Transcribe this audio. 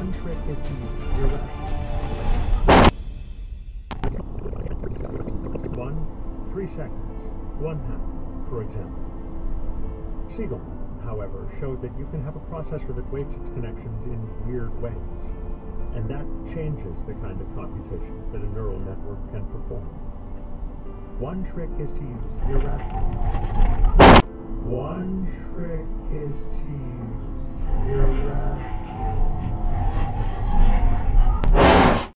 One trick is to use your irrational. One, three seconds, one half, for example. Siegelmann, however, showed that you can have a processor that weights its connections in weird ways, and that changes the kind of computations that a neural network can perform. One trick is to use irrational. One trick